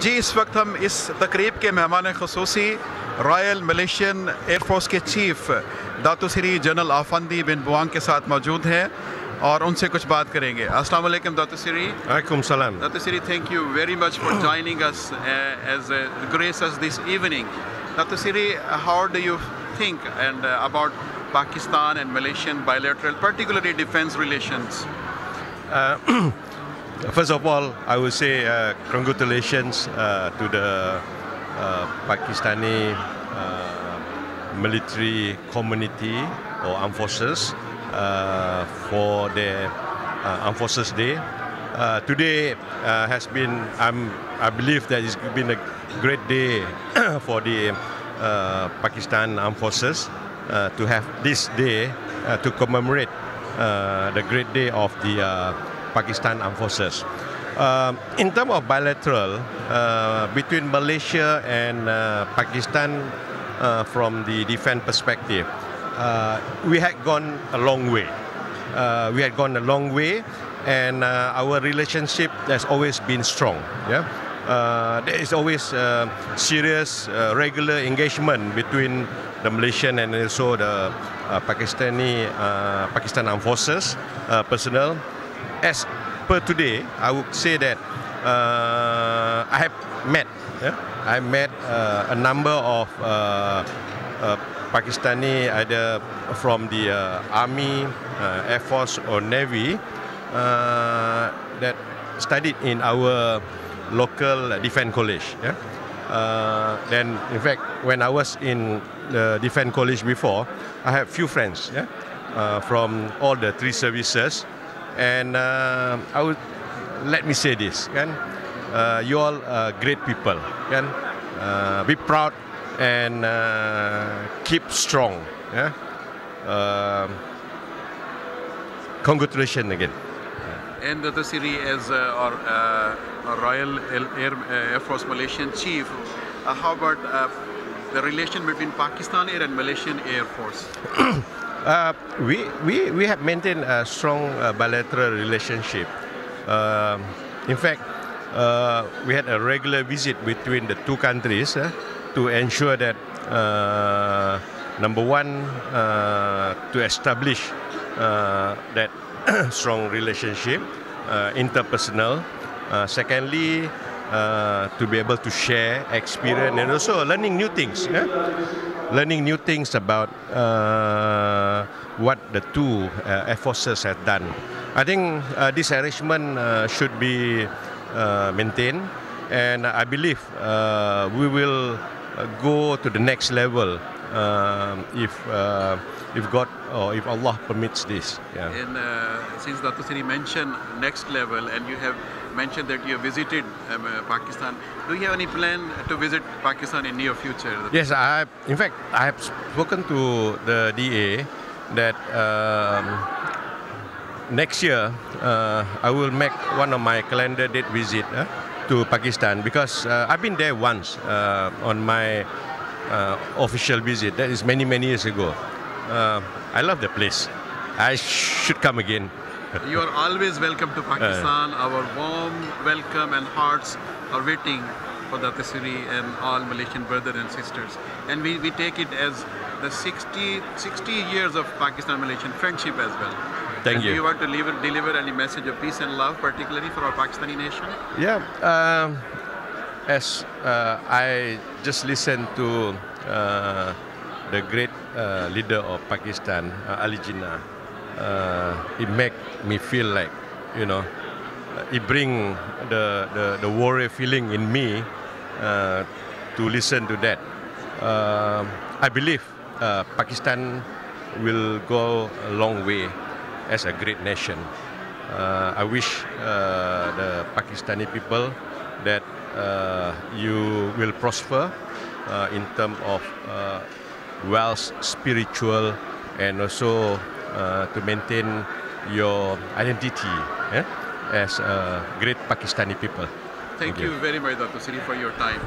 جی اس وقت ہم اس تقریب کے مہمان خصوصی رائل ملیشین ایئر فورس کے chief Dato Sri general Affendi bin Buang کے ساتھ موجود ہیں اور ان سے کچھ بات کریں گے۔ السلام علیکم داتو سری۔ وعلیکم السلام۔ Dato Sri thank you very much for joining us as grace us this evening Dato Sri how do you think and about Pakistan and Malaysian bilateral particularly defence relations First of all, I would say uh, congratulations uh, to the uh, Pakistani uh, military community or armed forces uh, for their uh, armed forces day. Uh, today uh, has been, I'm, I believe that it's been a great day for the uh, Pakistan armed forces uh, to have this day uh, to commemorate uh, the great day of the uh, Pakistan Armed Forces. Um, in terms of bilateral uh, between Malaysia and uh, Pakistan, uh, from the defense perspective, uh, we had gone a long way. Uh, we had gone a long way, and uh, our relationship has always been strong. Yeah. Uh, there is always uh, serious, uh, regular engagement between the Malaysian and also the uh, Pakistani uh, Pakistan Armed Forces uh, personnel. As per today, I would say that uh, I have met, yeah, I met uh, a number of uh, uh, Pakistani either from the uh, army, uh, air force, or navy uh, that studied in our local defense college. Yeah? Uh, then, in fact, when I was in the defense college before, I had few friends yeah? uh, from all the three services, and uh, I would let me say this, can uh, you all are great people, can uh, be proud and uh, keep strong. Yeah. Um congratulations again. And Dato' Sri, as uh, our, uh, our Royal Air, uh, Air Force Malaysian chief, uh, how about uh, the relation between Pakistan Air and Malaysian Air Force? Uh, we, we, we have maintained a strong uh, bilateral relationship. Um in fact, uh, we had a regular visit between the two countries uh, to ensure that, uh, number one, uh, to establish uh, that strong relationship, uh, interpersonal. Uh, secondly, uh, to be able to share experience and also learning new things. yeah? Learning new things about uh, what the two uh, air forces have done. I think uh, this arrangement uh, should be uh, maintained, and I believe uh, we will go to the next level um, if uh, if God or if Allah permits this. Yeah. And uh, since Dato' Sri mentioned next level, and you have mentioned that you have visited um, uh, Pakistan, do you have any plan to visit Pakistan in near future? Yes, I in fact I have spoken to the DA that um, next year uh, I will make one of my calendar date visit uh, to Pakistan because uh, I've been there once uh, on my uh, official visit. That is many many years ago. Uh, I love the place. I should come again. You are always welcome to Pakistan. Our warm welcome and hearts are waiting for Dato' Sri and all Malaysian brothers and sisters. And we, we take it as the 60, 60 years of Pakistan-Malaysian friendship as well. Thank And Do you. you want to deliver, deliver any message of peace and love, particularly for our Pakistani nation? Yeah, um, as uh, I just listened to uh, the great uh, leader of Pakistan, uh, Ali Jinnah, uh, it make me feel like, you know, it bring the, the, the warrior feeling in me uh, to listen to that. I believe uh, Pakistan will go a long way as a great nation. Uh, I wish uh, the Pakistani people that uh, you will prosper uh, in terms of uh, wealth, spiritual, and also uh, to maintain your identity eh, as a great Pakistani people. Thank, Thank you. you very much, Dato' Sri, for your time.